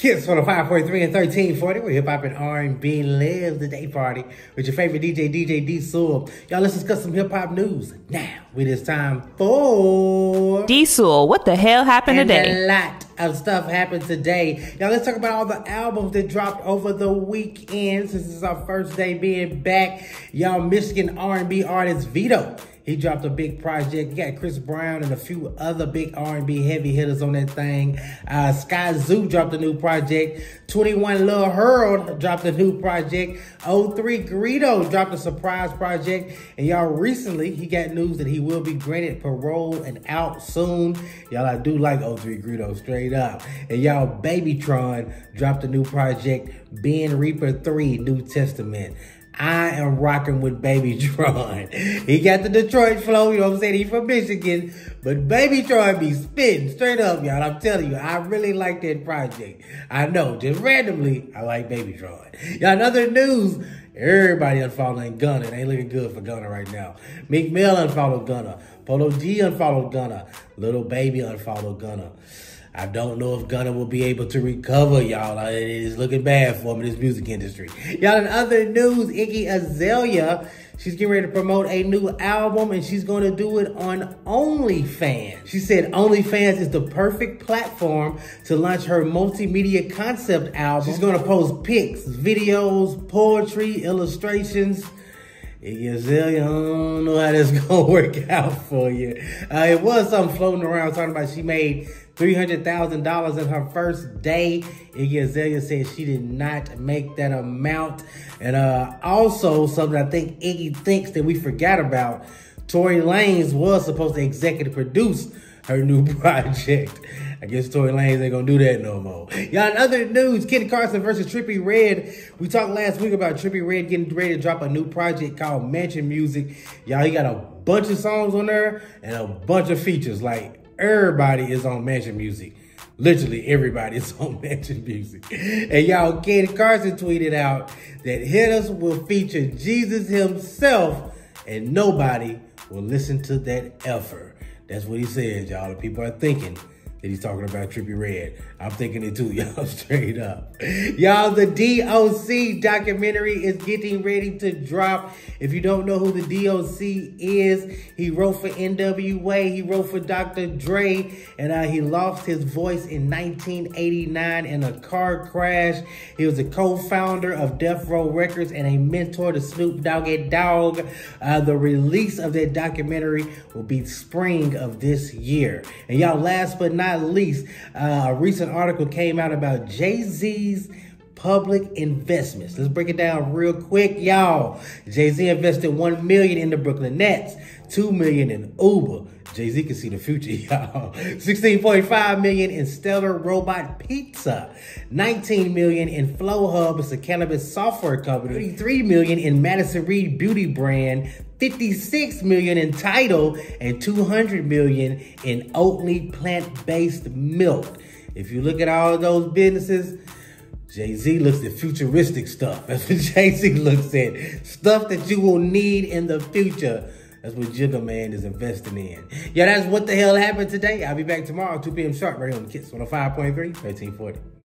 Kiss on the 5.3 and 1340 where hip hop and R&B live the day party with your favorite DJ, DJ D Sewell. Y'all, let's discuss some hip hop news. Now, it is time for D Sewell. What the hell happened and today? A lot of stuff happened today. Y'all, let's talk about all the albums that dropped over the weekend since this is our first day being back. Y'all, Michigan R&B artist Vedo he dropped a big project. Got Chris Brown and a few other big R&B heavy hitters on that thing. Uh, Skyzoo dropped a new project. 21 Lil Harold dropped a new project. 03 Greedo dropped a surprise project. And y'all recently, he got news that he will be granted parole and out soon. Y'all, I do like 03 Greedo straight up. And y'all, Babytron dropped a new project. Bin Reaper 3 New Testament. I am rocking with Babytron. He got the Detroit flow, you know what I'm saying? He from Michigan, but Babytron be spitting straight up, y'all. I'm telling you, I really like that project. I know, just randomly, I like Babytron. Y'all, another news, everybody unfollowing Gunna. It ain't looking good for Gunna right now. Meek Mill unfollowed Gunna. Polo G unfollowed Gunna. Lil Baby unfollowed Gunna. I don't know if Gunna will be able to recover, y'all. It is looking bad for him in this music industry. Y'all, in other news, Iggy Azalea, she's getting ready to promote a new album and she's going to do it on OnlyFans. She said OnlyFans is the perfect platform to launch her multimedia concept album. She's going to post pics, videos, poetry, illustrations, Iggy Azalea, I don't know how that's gonna work out for you. Uh, it was something floating around talking about she made $300,000 in her first day. Iggy Azalea said she did not make that amount. And uh, also, something I think Iggy thinks that we forgot about, Tory Lanez was supposed to executive produce her new project. I guess Tory Lanez ain't gonna do that no more. Y'all, in other news, Ken Carson versus Trippie Redd. We talked last week about Trippie Redd getting ready to drop a new project called Mansion Music. Y'all, he got a bunch of songs on there and a bunch of features. Like, everybody is on Mansion Music. Literally everybody is on Mansion Music. And y'all, Ken Carson tweeted out that Hitters will feature Jesus himself and nobody will listen to that effort. That's what he said, y'all. The people are thinking that he's talking about Trippie Redd. I'm thinking it too, y'all, straight up. Y'all, the D.O.C. documentary is getting ready to drop. If you don't know who the D.O.C. is, he wrote for NWA, he wrote for Dr. Dre, and uh, he lost his voice in 1989 in a car crash. He was a co-founder of Death Row Records and a mentor to Snoop Doggy Dogg. Uh, the release of that documentary will be spring of this year. And y'all, last but not not least, uh, a recent article came out about Jay-Z's public investments. Let's break it down real quick, y'all. Jay-Z invested 1 million in the Brooklyn Nets, 2 million in Uber. Jay-Z can see the future, y'all. 16.5 million in Stellar Robot Pizza. 19 million in Flowhub, it's a cannabis software company. 33 million in Madison Reed Beauty brand. 56 million in Tidal and 200 million in Oatly plant-based milk. If you look at all those businesses, Jay-Z looks at futuristic stuff. That's what Jay-Z looks at. Stuff that you will need in the future. That's what Jigga Man is investing in. Yeah, that's what the hell happened today. I'll be back tomorrow, 2 p.m. sharp, right here on the Kiss 105.3, 1340.